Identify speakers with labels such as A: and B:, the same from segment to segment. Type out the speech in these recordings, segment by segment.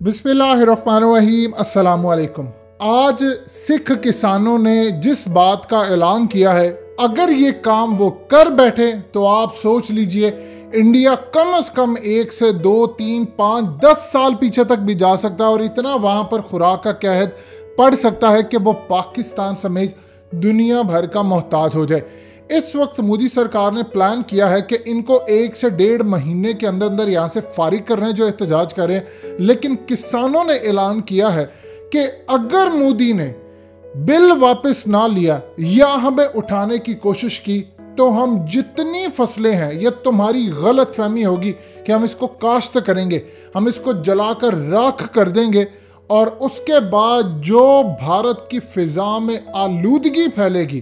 A: بسم اللہ الرحمن الرحیم السلام علیکم آج سکھ کسانوں نے جس بات کا اعلان کیا ہے، اگر یہ کام وہ کر بیٹھے تو آپ سوچ لیجیے، انڈیا کم از کم ایک سے دو، تین، پانچ، دس سال پیچھے تک بھی جا سکتا ہے اور اتنا وہاں پر خوراک کا قہد پڑ سکتا ہے کہ وہ پاکستان سمیت دنیا بھر کا محتاج ہو جائے۔ اس وقت مودی سرکار نے پلان کیا ہے کہ ان کو ایک سے ڈیڑھ مہینے کے اندر اندر یہاں سے فارغ کر رہے ہیں جو احتجاج کر رہے ہیں۔ لیکن کسانوں نے اعلان کیا ہے کہ اگر مودی نے بل واپس نہ لیا، یا ہمیں اٹھانے کی کوشش کی، تو ہم جتنی فصلیں ہیں یہ تمہاری غلط فہمی ہوگی کہ ہم اس کو کاشت کریں گے، ہم اس کو جلا کر راکھ کر دیں گے، اور اس کے بعد جو بھارت کی فضا میں آلودگی پھیلے گی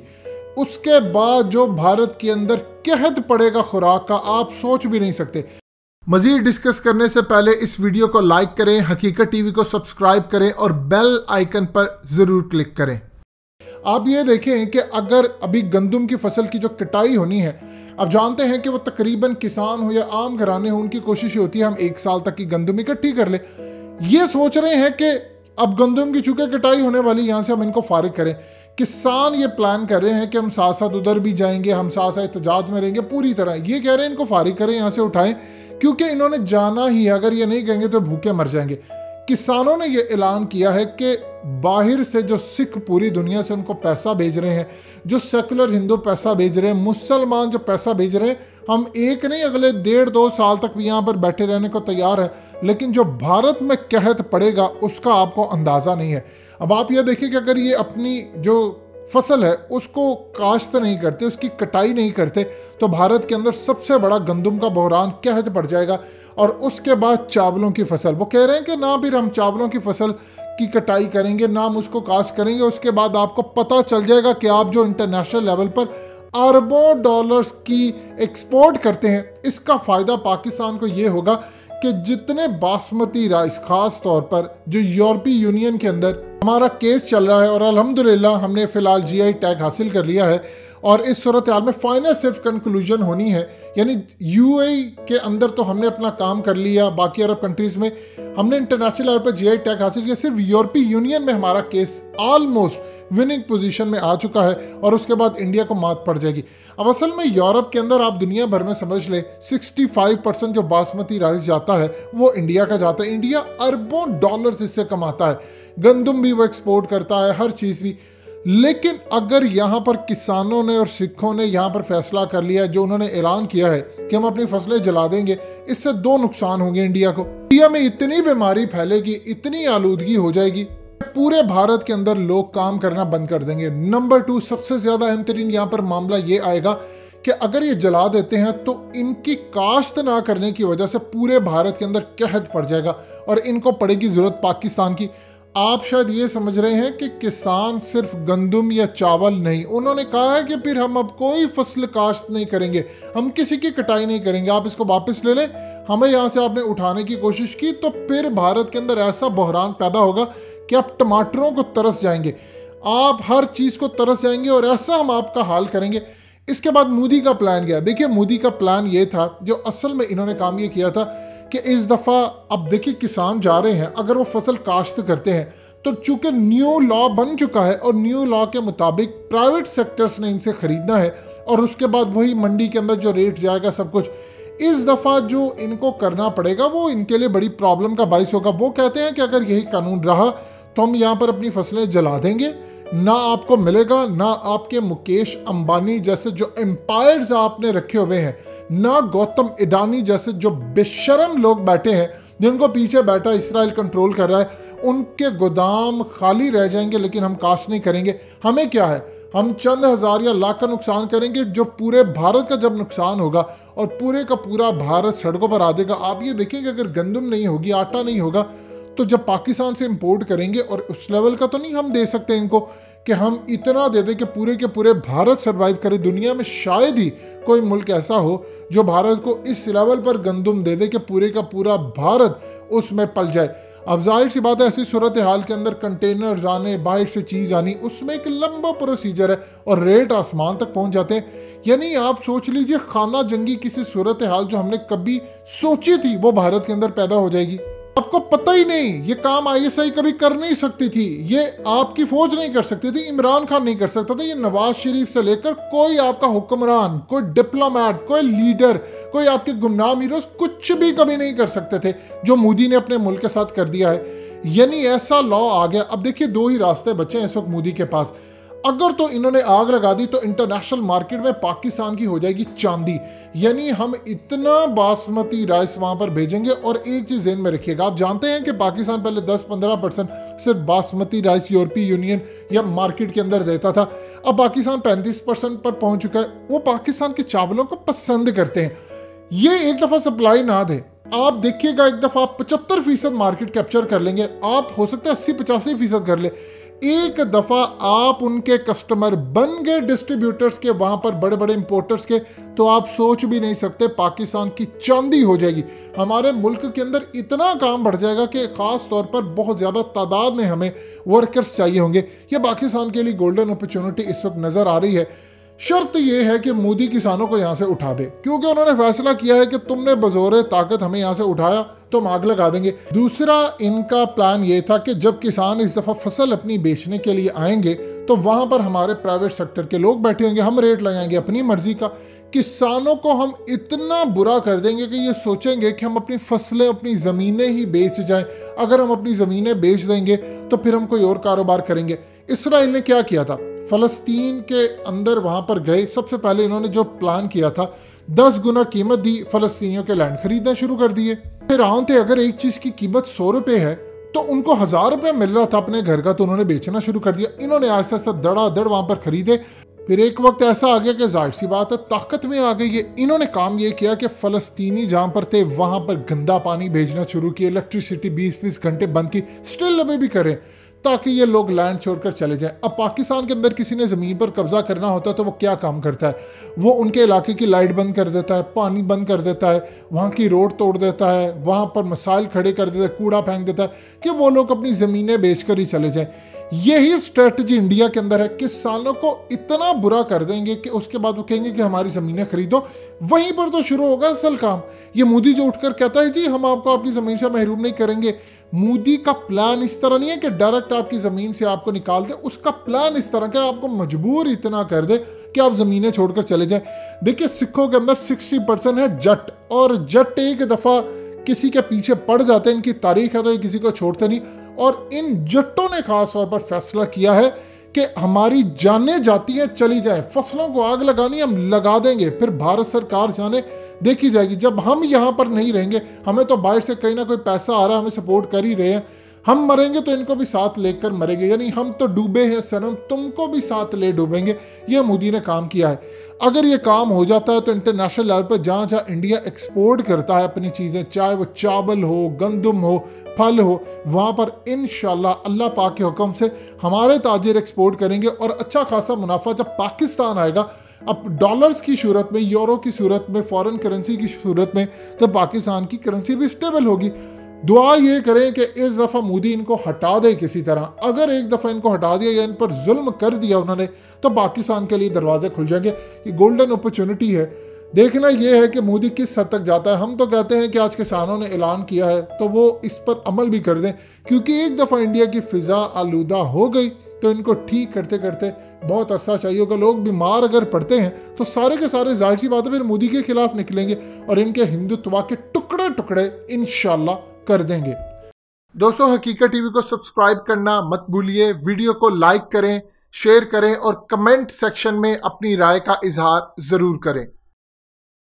A: اس کے بعد جو بھارت کے اندر قہد پڑے گا خوراک کا، آپ سوچ بھی نہیں سکتے۔ مزید ڈسکس کرنے سے پہلے اس ویڈیو کو لائک کریں، حقیقت ٹی وی کو سبسکرائب کریں اور بیل آئیکن پر ضرور کلک کریں۔ آپ یہ دیکھیں کہ اگر ابھی گندم کی فصل کی جو کٹائی ہونی ہے اب جانتے ہیں کہ وہ تقریباً کسان ہو یا عام گھرانے ہوں، ان کی کوشش ہوتی ہے ہم ایک سال تک کی گندم اکٹھی کر لیں۔ یہ سوچ رہے ہیں کہ اب گندم کی چونکہ کٹائی ہونے والی، یہاں سے ہم ان کو فارغ کریں۔ کسان یہ پلان کر رہے ہیں کہ ہم ساتھ ساتھ ادھر بھی جائیں گے، ہم ساتھ ساتھ احتجاج میں رہیں گے، پوری طرح۔ یہ کہہ رہے ہیں، ان کو فارغ کریں، یہاں سے اٹھائیں۔ کیونکہ انہوں نے جانا ہی اگر یہ نہیں کہیں گے تو بھوکے مر جائیں گے۔ کسانوں نے یہ اعلان کیا ہے کہ باہر سے جو سکھ پوری دنیا سے ان کو پیسہ بھیج رہے ہیں، جو سیکولر ہندو پیسہ بھیج رہے ہیں، مسلمان جو پیسہ بھیج رہے ہیں، ہم ایک نہیں، اگلے ڈیڑھ دو سال تک بھی یہاں پر بیٹھے رہنے کو تیار ہے لیکن جو بھارت میں قحط پڑے گا، اس کا آپ کو اندازہ نہیں ہے۔ اب آپ یہ دیکھیں کہ اگر یہ اپنی جو فصل ہے، اس کو کاشت نہیں کرتے، اس کی کٹائی نہیں کرتے، تو بھارت کے اندر سب سے بڑا گندم کا بحران قحط پڑ جائے گا۔ اور اس کے بعد چاولوں کی فصل۔ وہ کہہ رہے ہیں کہ نہ پھر ہم چاولوں کی فصل کی کٹائی کریں گے، نہ ہم اس کو کاشت کریں گے۔ اس کے بعد آپ کو پتہ چل جائے گا کہ آپ جو انٹرنیشنل لیول پر اربوں ڈالرز کی ایکسپورٹ کرتے ہیں، اس کا فائدہ پاکستان کو یہ ہوگا کہ جتنے باسمتی رائس، خاص طور پر جو یورپی یونین کے اندر ہمارا کیس چل رہا ہے اور الحمدللہ ہم نے فی الحال جی آئی ٹیگ حاصل کر لیا ہے اور اس صورتحال میں فائنل صرف کنکلوژن ہونی ہے۔ یعنی یو اے کے اندر تو ہم نے اپنا کام کر لیا، باقی عرب کنٹریز میں ہم نے انٹرنیشنل لیول پر جی آئی ٹیگ حاصل کیا، صرف یورپی یونین میں ہمارا کیس آلموسٹ وننگ پوزیشن میں آ چکا ہے اور اس کے بعد انڈیا کو مات پڑ جائے گی۔ اب اصل میں یورپ کے اندر آپ دنیا بھر میں سمجھ لیں سکسٹی فائیو پرسنٹ جو باسمتی رائس جاتا ہے، وہ انڈیا کا جاتا ہے۔ انڈیا اربوں ڈالرز اس سے کماتا ہے۔ گندم بھی وہ ایکسپورٹ کرتا ہے، ہر چیز بھی۔ لیکن اگر یہاں پر کسانوں نے اور سکھوں نے یہاں پر فیصلہ کر لیا جو انہوں نے اعلان کیا ہے کہ ہم اپنی فصلیں جلا دیں گے، اس سے دو نقصان ہوں گے انڈیا کو۔ انڈیا میں اتنی بیماری پھیلے گی، اتنی آلودگی ہو جائے گی۔ پورے بھارت کے اندر لوگ کام کرنا بند کر دیں گے۔ نمبر ٹو، سب سے زیادہ اہم ترین یہاں پر معاملہ یہ آئے گا کہ اگر یہ جلا دیتے ہیں تو ان کی کاشت نہ کرنے کی وجہ سے پورے بھارت کے اندر قحط پڑ جائے گا اور ان کو پڑے گی ضرورت پاکستان کی۔ آپ شاید یہ سمجھ رہے ہیں کہ کسان صرف گندم یا چاول نہیں، انہوں نے کہا ہے کہ پھر ہم اب کوئی فصل کاشت نہیں کریں گے، ہم کسی کی کٹائی نہیں کریں گے۔ آپ اس کو واپس لے لیں۔ ہمیں یہاں سے آپ نے اٹھانے کی کوشش کی تو پھر بھارت کے اندر ایسا بحران پیدا ہوگا کہ آپ ٹماٹروں کو ترس جائیں گے؟ آپ ہر چیز کو ترس جائیں گے اور ایسا ہم آپ کا حال کریں گے۔ اس کے بعد مودی کا پلان گیا۔ دیکھیے مودی کا پلان یہ تھا جو اصل میں انہوں نے کام یہ کیا تھا کہ اس دفعہ اب دیکھیے کسان جا رہے ہیں۔ اگر وہ فصل کاشت کرتے ہیں تو چونکہ نیو لا بن چکا ہے اور نیو لا کے مطابق پرائیویٹ سیکٹرز نے ان سے خریدنا ہے اور اس کے بعد وہی منڈی کے اندر جو ریٹ جائے گا سب کچھ، اس دفعہ جو ان کو کرنا پڑے گا وہ ان کے لیے بڑی پرابلم کا باعث ہوگا۔ وہ کہتے ہیں کہ اگر یہی قانون رہا تو ہم یہاں پر اپنی فصلیں جلا دیں گے۔ نہ آپ کو ملے گا، نہ آپ کے مکیش امبانی جیسے جو امپائرز آپ نے رکھے ہوئے ہیں، نہ گوتم اڈانی جیسے جو بے شرم لوگ بیٹھے ہیں، جن کو پیچھے بیٹھا اسرائیل کنٹرول کر رہا ہے۔ ان کے گودام خالی رہ جائیں گے، لیکن ہم کاشت نہیں کریں گے۔ ہمیں کیا ہے؟ ہم چند ہزار یا لاکھ کا نقصان کریں گے جو پورے بھارت کا جب نقصان ہوگا اور پورے کا پورا بھارت سڑکوں پر آ دے گا۔ آپ یہ دیکھیں کہ اگر گندم نہیں ہوگی، آٹا نہیں ہوگا تو جب پاکستان سے امپورٹ کریں گے اور اس لیول کا تو نہیں ہم دے سکتے ان کو کہ ہم اتنا دے دیں کہ پورے کے پورے بھارت سروائیو کرے، دنیا میں شاید ہی کوئی ملک ایسا ہو جو بھارت کو اس لیول پر گندم دے دے کہ پورے کا پورا بھارت اس میں پل جائے۔ اب ظاہر سی بات ہے، ایسی صورتحال کے اندر کنٹینرز آنے، باہر سے چیز آنی، اس میں ایک لمبا پروسیجر ہے اور ریٹ آسمان تک پہنچ جاتے ہیں۔ یعنی آپ سوچ لیجیے، خانہ جنگی کسی صورتحال جو ہم نے کبھی سوچی تھی وہ بھارت کے اندر پیدا ہو جائے گی۔ آپ کو پتہ ہی نہیں، یہ کام آئی ایس آئی کبھی کر نہیں سکتی تھی۔ یہ آپ کی فوج نہیں کر سکتی تھی، عمران خان نہیں کر سکتا تھا۔ یہ نواز شریف سے لے کر کوئی آپ کا حکمران، کوئی ڈپلومیٹ کوئی لیڈر، کوئی آپ کے گمنام ہیروز کچھ بھی کبھی نہیں کر سکتے تھے، جو مودی نے اپنے ملک کے ساتھ کر دیا ہے۔ یعنی ایسا لا آ گیا۔ اب دیکھیے دو ہی راستے بچے ہیں اس وقت مودی کے پاس۔ اگر تو انہوں نے آگ لگا دی تو انٹرنیشنل مارکیٹ میں پاکستان کی ہو جائے گی چاندی۔ یعنی ہم اتنا باسمتی رائس وہاں پر بھیجیں گے اور ایک چیز ذہن میں رکھیے گا، آپ جانتے ہیں کہ پاکستان پہلے دس پندرہ پرسنٹ صرف باسمتی رائس یورپی یونین یا مارکیٹ کے اندر دیتا تھا۔ اب پاکستان پینتیس پرسنٹ پر پہنچ چکا ہے۔ وہ پاکستان کے چاولوں کو پسند کرتے ہیں۔ یہ ایک دفعہ سپلائی نہ دے۔ آپ دیکھیے گا، ایک دفعہ آپ پچہتر فیصد مارکیٹ کیپچر کر لیں گے۔ آپ ہو سکتا ہے اسی پچاسی فیصد کر لیں۔ ایک دفعہ آپ ان کے کسٹمر بن گئے ڈسٹریبیوٹرز کے، وہاں پر بڑے بڑے امپورٹرز کے، تو آپ سوچ بھی نہیں سکتے پاکستان کی چاندی ہو جائے گی۔ ہمارے ملک کے اندر اتنا کام بڑھ جائے گا کہ خاص طور پر بہت زیادہ تعداد میں ہمیں ورکرز چاہیے ہوں گے۔ یہ پاکستان کے لیے گولڈن اپرچونٹی اس وقت نظر آ رہی ہے۔ شرط یہ ہے کہ مودی کسانوں کو یہاں سے اٹھا دے، کیونکہ انہوں نے فیصلہ کیا ہے کہ تم نے بزور طاقت ہمیں یہاں سے اٹھایا تو ہم آگ لگا دیں گے۔ دوسرا، ان کا پلان یہ تھا کہ جب کسان اس دفعہ فصل اپنی بیچنے کے لیے آئیں گے تو وہاں پر ہمارے پرائیویٹ سیکٹر کے لوگ بیٹھے ہوں گے، ہم ریٹ لگائیں گے اپنی مرضی کا۔ کسانوں کو ہم اتنا برا کر دیں گے کہ یہ سوچیں گے کہ ہم اپنی فصلیں، اپنی زمینیں ہی بیچ جائیں۔ اگر ہم اپنی زمینیں بیچ دیں گے تو پھر ہم کوئی اور کاروبار کریں گے۔ اسرائیل نے کیا کیا تھا؟ فلسطین کے اندر وہاں پر گئے۔ سب سے پہلے انہوں نے جو پلان کیا تھا، دس گنا قیمت دی فلسطینیوں کے لینڈ خریدنا شروع کر دیے۔ پھر آؤں تھے اگر ایک چیز کی قیمت سو روپے ہے، تو ان کو ہزار روپے مل رہا تھا اپنے گھر کا، تو انہوں نے بیچنا شروع کر دیا۔ انہوں نے ایسا ایسا دڑا دڑ وہاں پر خریدے۔ پھر ایک وقت ایسا آ گیا کہ ظاہر سی بات ہے، طاقت میں آ گئی ہے۔ انہوں نے کام یہ کیا کہ فلسطینی جہاں پر تھے، وہاں پر گندا پانی بھیجنا شروع کیا الیکٹریسٹی بیس بیس گھنٹے بند کی۔ سٹل ابھی بھی کریں۔ تاکہ یہ لوگ لینڈ چھوڑ کر چلے جائیں۔ اب پاکستان کے اندر کسی نے زمین پر قبضہ کرنا ہوتا ہے تو وہ کیا کام کرتا ہے؟ وہ ان کے علاقے کی لائٹ بند کر دیتا ہے، پانی بند کر دیتا ہے، وہاں کی روڈ توڑ دیتا ہے، وہاں پر مسائل کھڑے کر دیتا ہے، کوڑا پھینک دیتا ہے کہ وہ لوگ اپنی زمینیں بیچ کر ہی چلے جائیں۔ یہی اسٹریٹجی انڈیا کے اندر ہے کسانوں کو اتنا برا کر دیں گے کہ اس کے بعد وہ کہیں گے کہ ہماری زمینیں خریدو۔ وہیں پر تو شروع ہوگا اصل کام۔ یہ مودی جو اٹھ کر کہتا ہے جی ہم آپ کو آپ کی زمین سے محروم نہیں کریں گے۔ مودی کا پلان اس طرح نہیں ہے کہ ڈائریکٹ آپ کی زمین سے آپ کو نکال دے، اس کا پلان اس طرح کہ آپ کو مجبور اتنا کر دے کہ آپ زمینیں چھوڑ کر چلے جائیں۔ دیکھیں سکھوں کے اندر سکسٹی پرسنٹ ہے جٹ، اور جٹ ایک دفعہ کسی کے پیچھے پڑ جاتے ہیں، ان کی تاریخ ہے تو یہ کسی کو چھوڑتے نہیں۔ اور ان جٹوں نے خاص طور پر فیصلہ کیا ہے کہ ہماری جانیں جاتی ہیں، چلی جائیں۔ فصلوں کو آگ لگانی ہم لگا دیں گے، پھر بھارت سرکار جانے دیکھی جائے گی۔ جب ہم یہاں پر نہیں رہیں گے، ہمیں تو باہر سے کہیں نہ کوئی پیسہ آ رہا ہے، ہمیں سپورٹ کر ہی رہے ہیں۔ ہم مریں گے تو ان کو بھی ساتھ لے کر مریں گے۔ یعنی ہم تو ڈوبے ہیں سنم تم کو بھی ساتھ لے ڈوبیں گے۔ یہ مودی نے کام کیا ہے۔ اگر یہ کام ہو جاتا ہے تو انٹرنیشنل لیول پر جہاں جہاں انڈیا ایکسپورٹ کرتا ہے اپنی چیزیں، چاہے وہ چاول ہو، گندم ہو پھل ہو، وہاں پر انشاءاللہ اللہ پاک کے حکم سے ہمارے تاجر ایکسپورٹ کریں گے اور اچھا خاصا منافع جب پاکستان آئے گا، اب ڈالرز کی صورت میں، یورو کی صورت میں فورن کرنسی کی صورت میں تو پاکستان کی کرنسی بھی سٹیبل ہوگی۔ دعا یہ کریں کہ اس دفعہ مودی ان کو ہٹا دے کسی طرح۔ اگر ایک دفعہ ان کو ہٹا دیا یا ان پر ظلم کر دیا انہوں نے، تو پاکستان کے لیے دروازے کھل جائیں گے۔ یہ گولڈن اپرچونٹی ہے۔ دیکھنا یہ ہے کہ مودی کس حد تک جاتا ہے۔ ہم تو کہتے ہیں کہ آج کسانوں نے اعلان کیا ہے، تو وہ اس پر عمل بھی کر دیں۔ کیونکہ ایک دفعہ انڈیا کی فضا آلودہ ہو گئی تو ان کو ٹھیک کرتے کرتے بہت عرصہ چاہیے۔ ہوگا، لوگ بیمار اگر پڑتے ہیں تو سارے کے سارے ظاہر سی بات ہے، پھر مودی کے خلاف نکلیں گے اور ان کے ہندوتوا کے ٹکڑے ٹکڑے انشاءاللہ کر دیں گے۔ دوستو، حقیقت ٹی وی کو سبسکرائب کرنا مت بھولیے۔ ویڈیو کو لائک کریں، شیئر کریں اور کمنٹ سیکشن میں اپنی رائے کا اظہار ضرور کریں۔